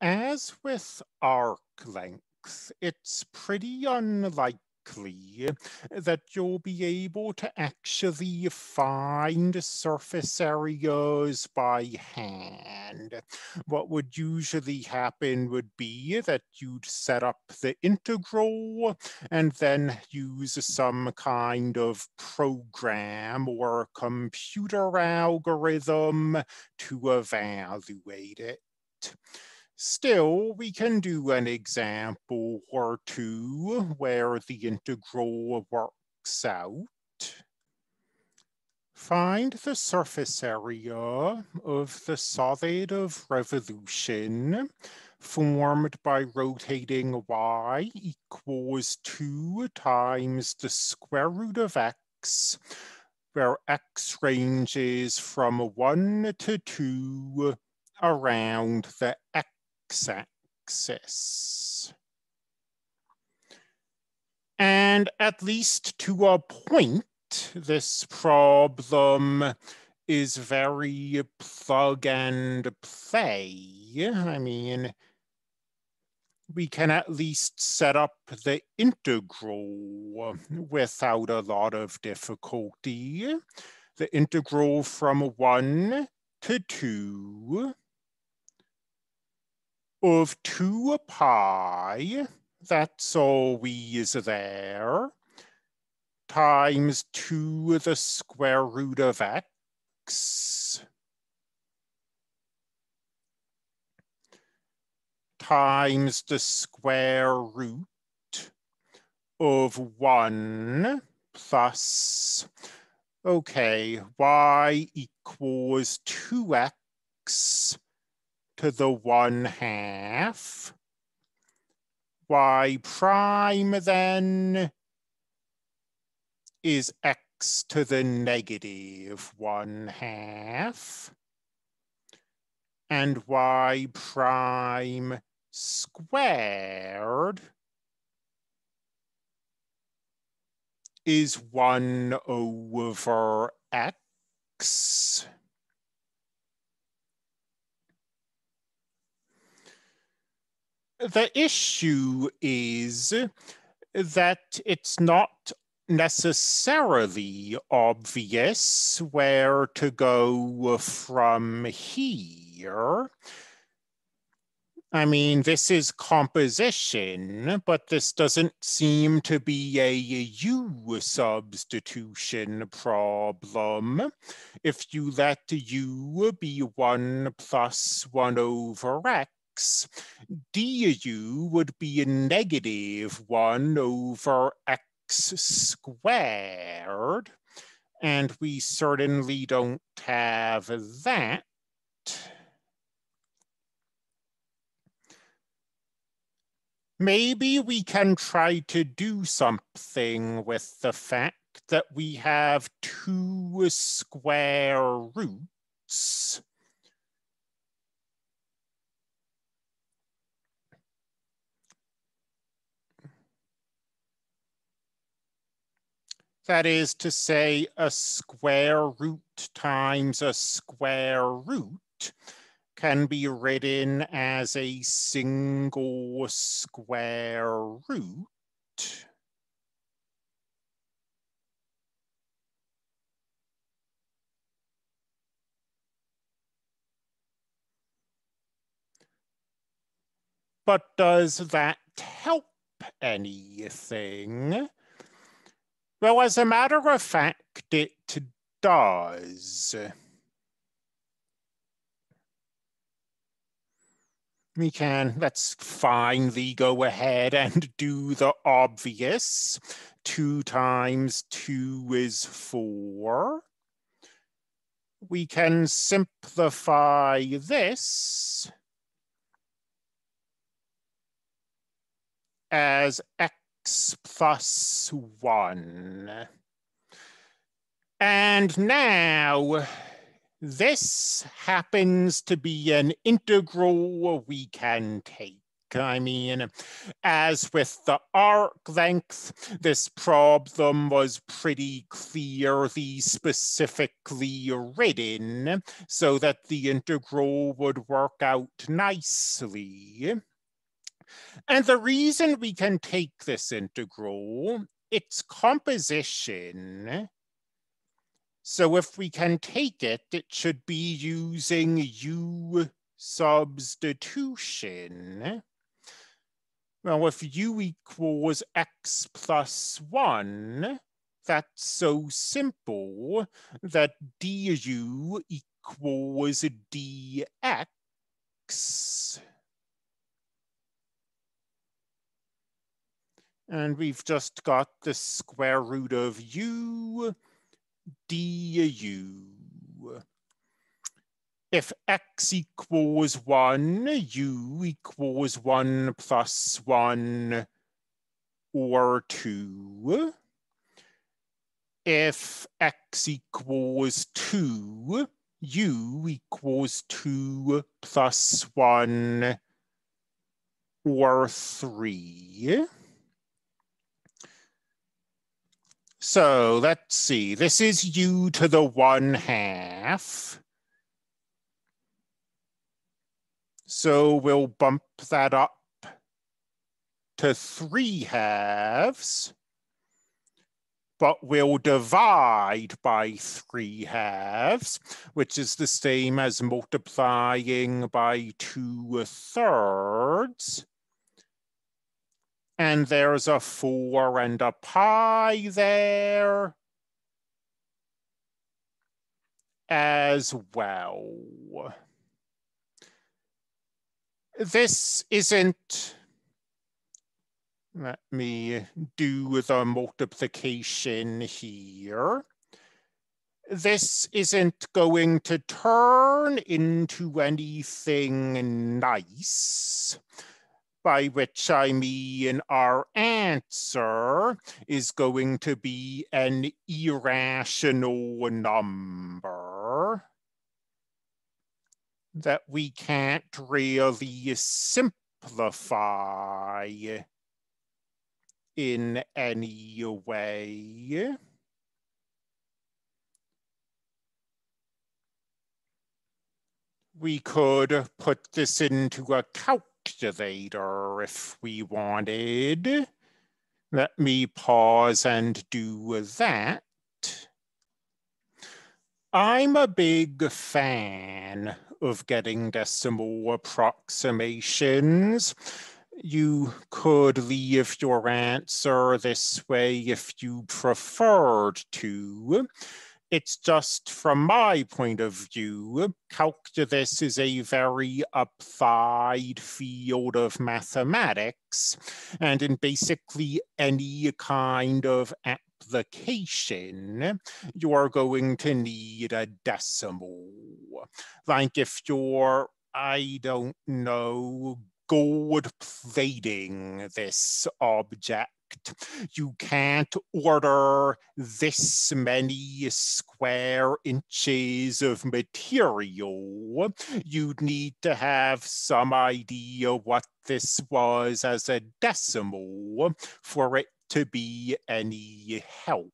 as with arc length, it's pretty unlikely that you'll be able to actually find surface areas by hand. What would usually happen would be that you'd set up the integral and then use some kind of program or computer algorithm to evaluate it. Still, we can do an example or two where the integral works out. Find the surface area of the solid of revolution formed by rotating y equals 2 times the square root of x, where x ranges from 1 to 2 around the x x-axis. And at least to a point, this problem is very plug and play. I mean, we can at least set up the integral without a lot of difficulty. The integral from one to two of 2 pi, that's always there, times 2 the square root of x, times the square root of 1 plus, okay, y equals 2x to the one half. Y prime then is x to the negative one half. And y prime squared is 1 over x. the issue is that it's not necessarily obvious where to go from here. I mean, this is composition, but this doesn't seem to be a U substitution problem. If you let U be 1 plus 1 over x, x, du would be a negative 1 over x squared. And we certainly don't have that. Maybe we can try to do something with the fact that we have two square roots That is to say a square root times a square root can be written as a single square root. But does that help anything? Well, as a matter of fact, it does. We can, let's finally go ahead and do the obvious. Two times two is four. We can simplify this as x plus 1. And now, this happens to be an integral we can take. I mean, as with the arc length, this problem was pretty clearly specifically written so that the integral would work out nicely. And the reason we can take this integral, its composition, so if we can take it, it should be using u substitution. Well, if u equals x plus 1, that's so simple that du equals dx. And we've just got the square root of u du. If x equals 1, u equals 1 plus 1 or 2. If x equals 2, u equals 2 plus 1 or 3. So let's see, this is u to the 1 half. So we'll bump that up to 3 halves, but we'll divide by 3 halves, which is the same as multiplying by 2 thirds. And there's a four and a pi there as well. This isn't, let me do the multiplication here. This isn't going to turn into anything nice by which I mean our answer is going to be an irrational number that we can't really simplify in any way. We could put this into a calculator calculator if we wanted. Let me pause and do that. I'm a big fan of getting decimal approximations. You could leave your answer this way if you preferred to. It's just from my point of view, calculus is a very applied field of mathematics. And in basically any kind of application, you're going to need a decimal. Like if you're, I don't know, gold plating this object you can't order this many square inches of material. You'd need to have some idea what this was as a decimal for it to be any help.